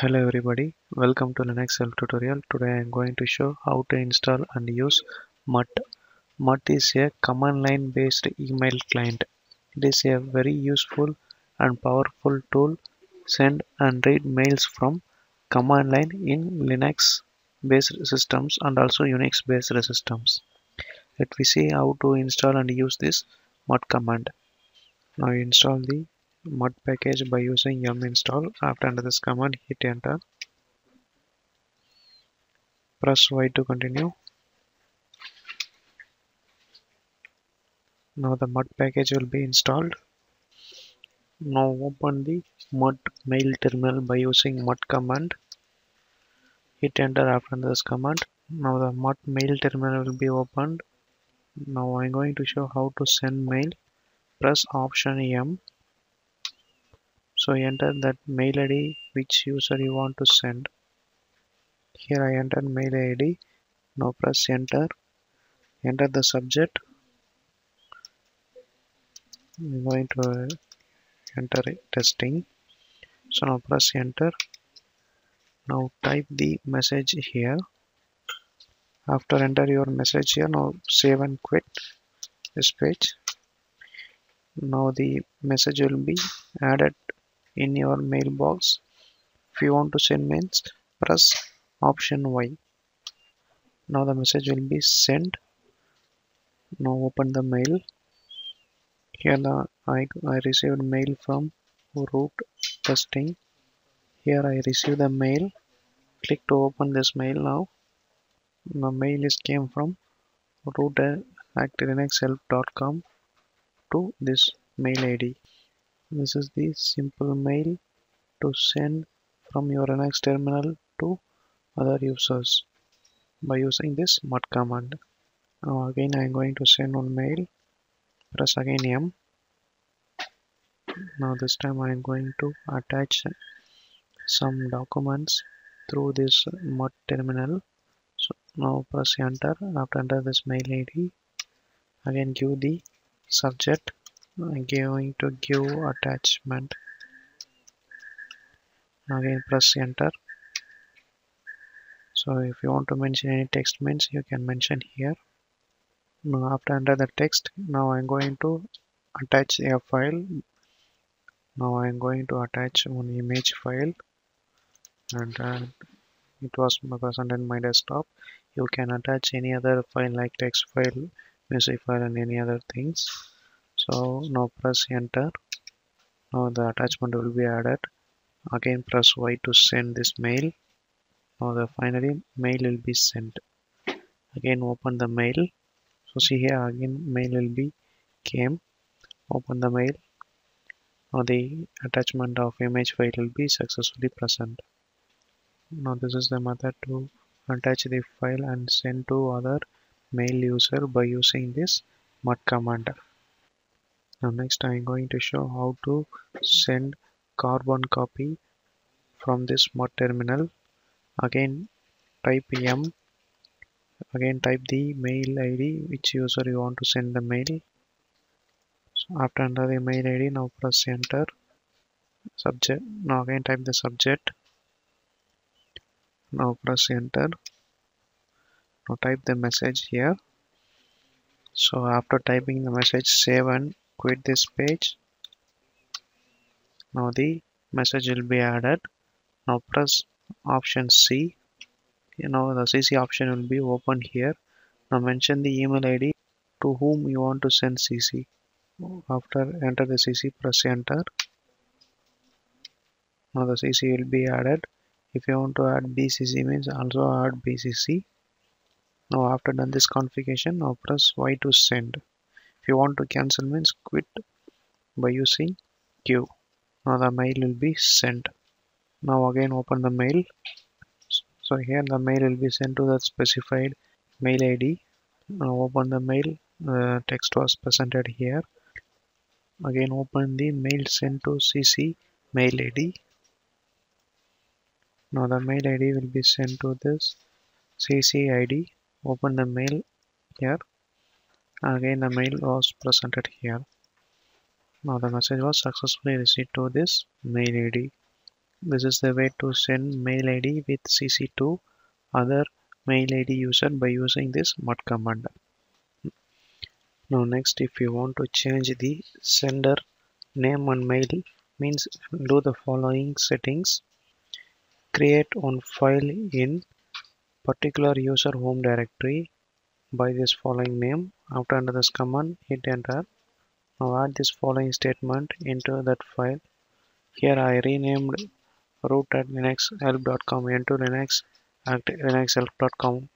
Hello everybody, welcome to LinuxHelp Tutorial. Today I am going to show how to install and use Mutt. Mutt is a command line based email client. It is a very useful and powerful tool send and read mails from command line in Linux based systems and also Unix based systems. Let me see how to install and use this Mutt command. Now install the Mutt package by using yum install. After under this command, hit enter. Press Y to continue. Now the Mutt package will be installed. Now open the Mutt mail terminal by using Mutt command. Hit enter after this command. Now the Mutt mail terminal will be opened. Now I'm going to show how to send mail. Press option M so enter that mail id which user you want to send. Here i enter mail id now press enter. Enter the subject. I'm going to enter testing. So now press enter. Now type the message here. After enter your message here now save and quit this page. Now the message will be added in your mailbox. If you want to send mails press option y. Now the message will be sent. Now open the mail. Here the I, I received mail from root testing. Here I received the mail. Click to open this mail now. The mail is came from root at to this mail id this is the simple mail to send from your Linux terminal to other users by using this mutt command. Now again I am going to send one mail. Press again M. Now this time I am going to attach some documents through this mutt terminal. So now press enter. After enter this mail ID, again give the subject going to give attachment. Again press enter. So if you want to mention any text means you can mention here. Now after enter the text now I'm going to attach a file. Now I'm going to attach one image file. And uh, it was present in my desktop. You can attach any other file like text file music file and any other things so now press enter. Now the attachment will be added. Again press y to send this mail. Now the finally mail will be sent. Again open the mail. So see here again mail will be came. Open the mail. Now the attachment of image file will be successfully present. Now this is the method to attach the file and send to other mail user by using this mutt command now next I am going to show how to send carbon copy from this mutt terminal. Again type m. Again type the mail id which user you want to send the mail. So after enter the mail id now press enter. Subject now again type the subject. Now press enter. Now type the message here. So after typing the message save and quit this page. Now the message will be added. Now press option C. You know the CC option will be open here. Now mention the email ID to whom you want to send CC after enter the CC press enter. Now the CC will be added. If you want to add BCC means also add BCC now after done this configuration now press Y to send if you want to cancel means quit by using Q. Now the mail will be sent. Now again open the mail. So here the mail will be sent to the specified mail ID. Now open the mail. The text was presented here. Again open the mail sent to CC mail ID. Now the mail ID will be sent to this CC ID. Open the mail here again the mail was presented here. Now the message was successfully received to this mail id this is the way to send mail id with cc to other mail id user by using this mutt command. Now next if you want to change the sender name and mail means do the following settings. Create one file in particular user home directory by this following name after enter this command hit enter. Now add this following statement into that file. Here I renamed root at linuxhelp.com into linux at linuxhelp.com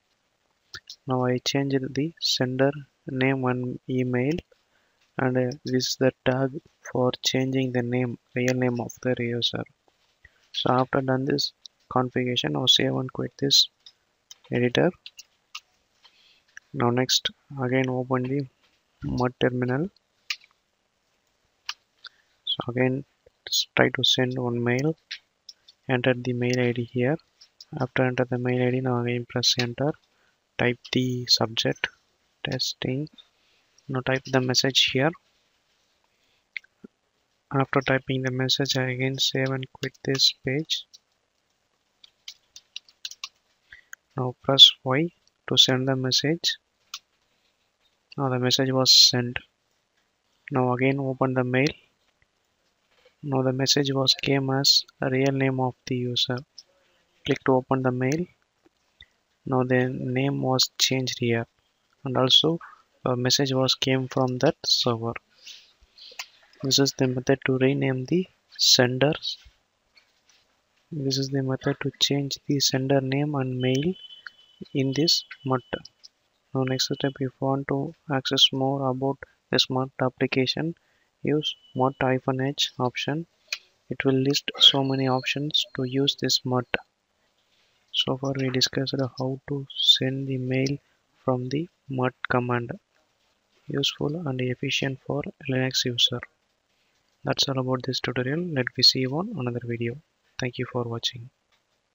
now I changed the sender name and email and this is the tag for changing the name real name of the user. So after done this configuration now save and quit this editor now next again open the mutt terminal. So again try to send one mail. Enter the mail id here. After enter the mail id now again press enter. Type the subject testing. Now type the message here. After typing the message I again save and quit this page. Now press Y to send the message now the message was sent. Now again open the mail. Now the message was came as real name of the user. Click to open the mail. Now the name was changed here. And also a message was came from that server. This is the method to rename the sender. This is the method to change the sender name and mail in this mutt now next step if you want to access more about the smart application use mutt-h option. It will list so many options to use this mutt so far we discussed how to send the mail from the mutt command. Useful and efficient for linux user. That's all about this tutorial. Let me see you on another video. Thank you for watching